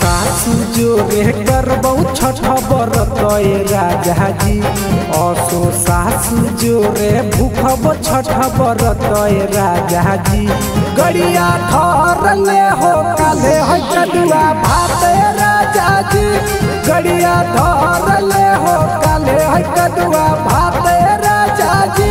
सासु जोरे करबौ छठ बरत राजा जी। असो सासु जोरे भूखब छठ बरत राजा जी गड़िया धरले हो काले है कदुआ भात राजा जी। गड़िया धरले हो काले है कदुआ भात राजा जी।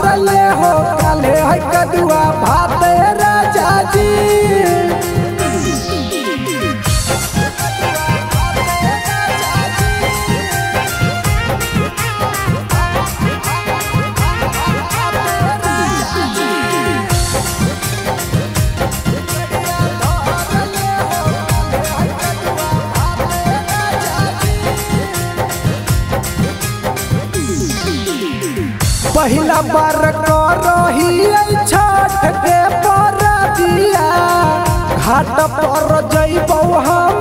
पहिला बार करही छठ के परदिया। घाट पर जइबौ हम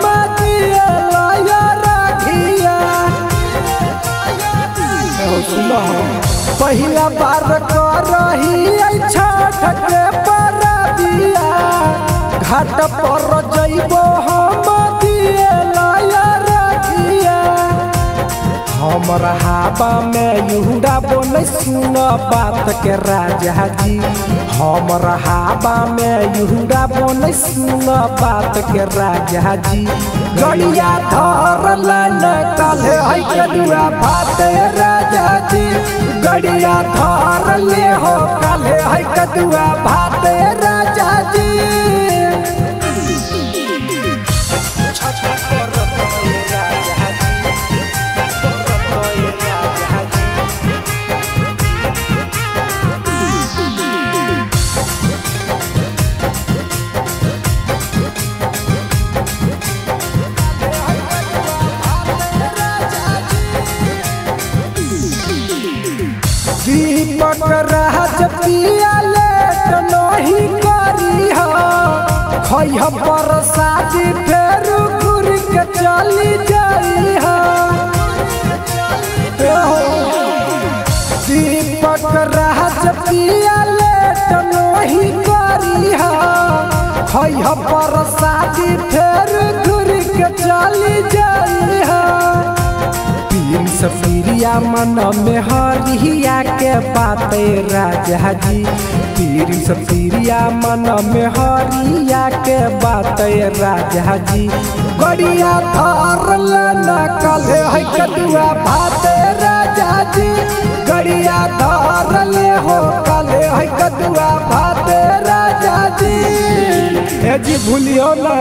पहिला बार करही छठ के परदिया। घाट पर जइबौ हमर हाबा में युहुडा बोले, सुन बात के राजा जी। हमर हाबा में युहुडा बोले, सुन बात के राजा जी। गड़िया धरल न काले है कदुआ भात राजा जी। गड़िया धरले हो काले है कदुआ भात राजा जी। दीपक राज पिया लेट नहीं करी खैह प्रसादी फेर घुर के चली जाई दीपक राज पिया लेट नहीं करी खैह प्रसादी फेर घुर के चली जाई पीर सफिरिया मन में हरिया के बात राजा जी पीर सफिरिया मन में हरिया के बात राजा जी गड़िया धरल न कले है कदुआ भात राजा जी गड़िया धरले हो कले है कदुआ भात राजा जी ए जी भूलियो ना।